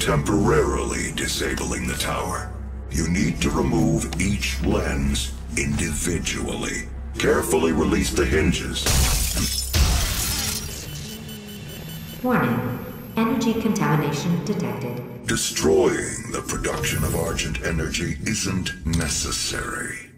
temporarily disabling the tower. You need to remove each lens individually. Carefully release the hinges. Warning. Energy contamination detected. Destroying the production of Argent energy isn't necessary.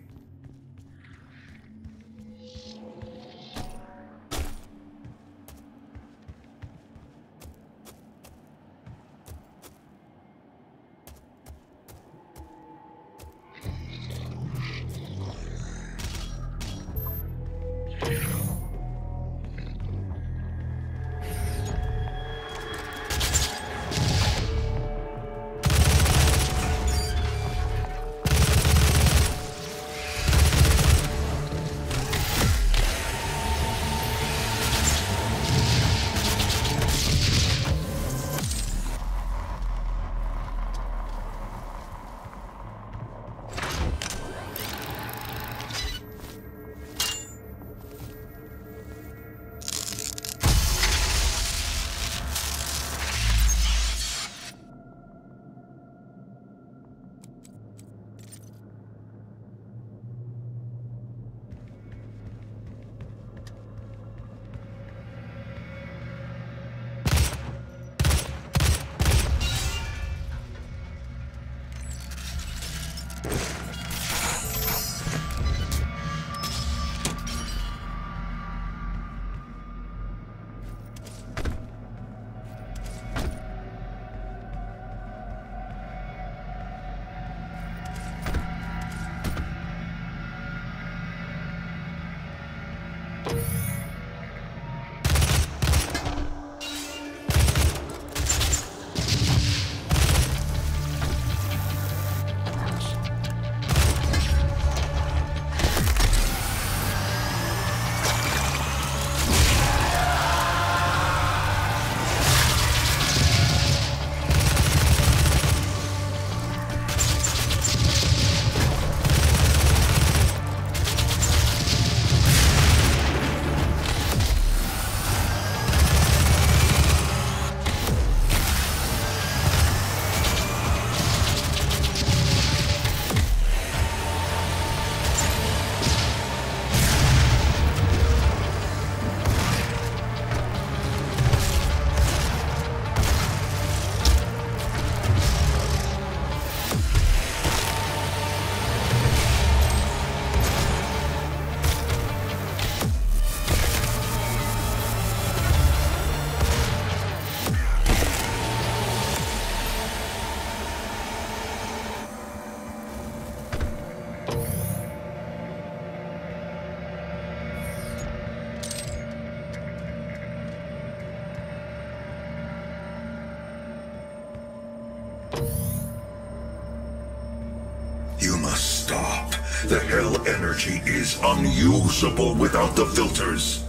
Energy is unusable without the filters.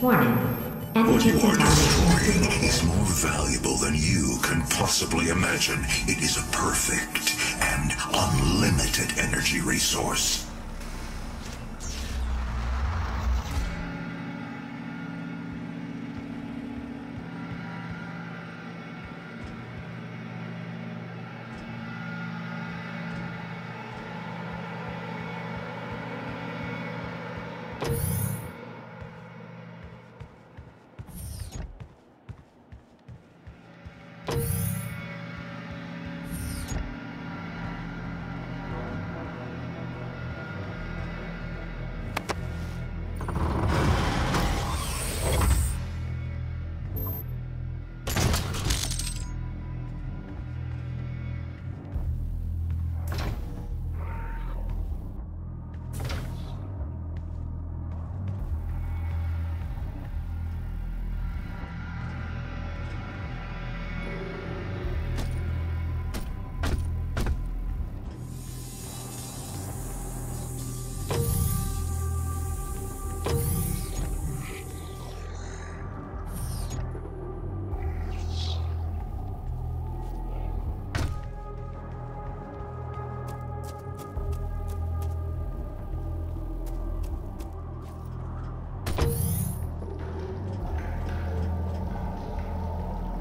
Warning. What Energy you are destroying is more valuable than you can possibly imagine. It is a perfect and unlimited energy resource.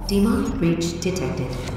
Demonic breach detected.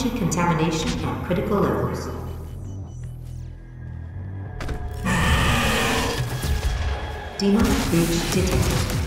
Energy contamination at critical levels. Demonic breach detected.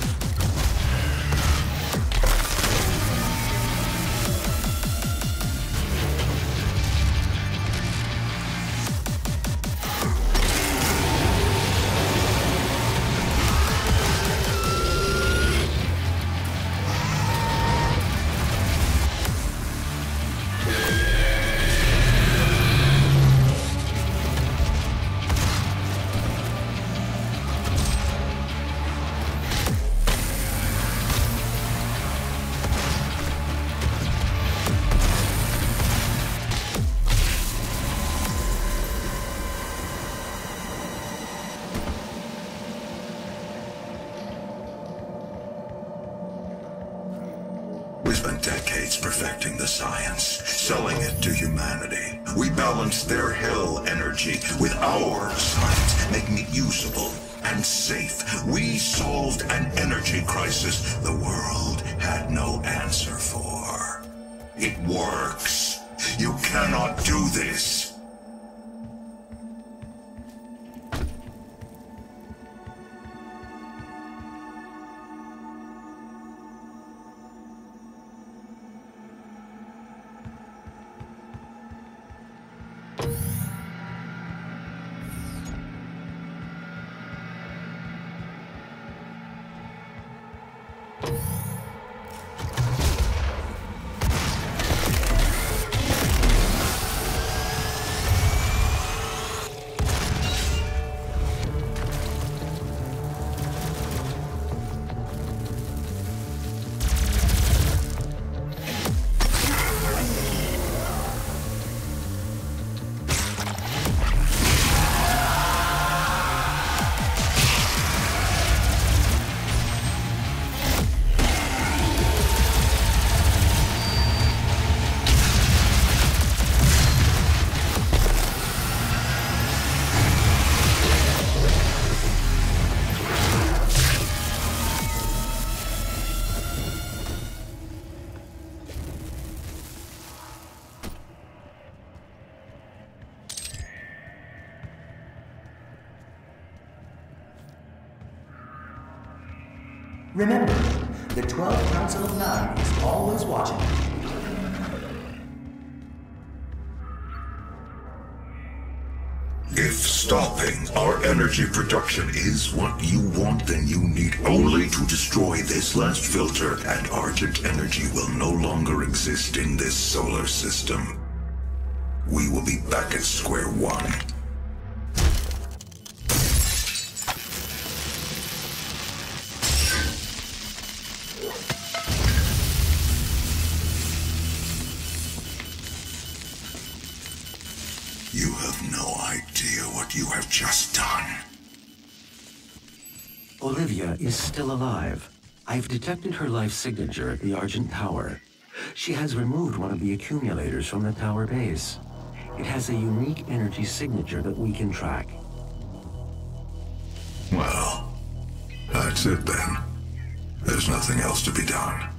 Spent decades perfecting the science, selling it to humanity. We balanced their hell energy with our science, making it usable and safe. We solved an energy crisis the world had no answer for. It works. You cannot do this. Our energy production is what you want, then you need only to destroy this last filter, and Argent energy will no longer exist in this solar system. We will be back at square one. What you have just done. Olivia is still alive. I've detected her life signature at the Argent Tower. She has removed one of the accumulators from the tower base. It has a unique energy signature that we can track. Well, that's it then. There's nothing else to be done.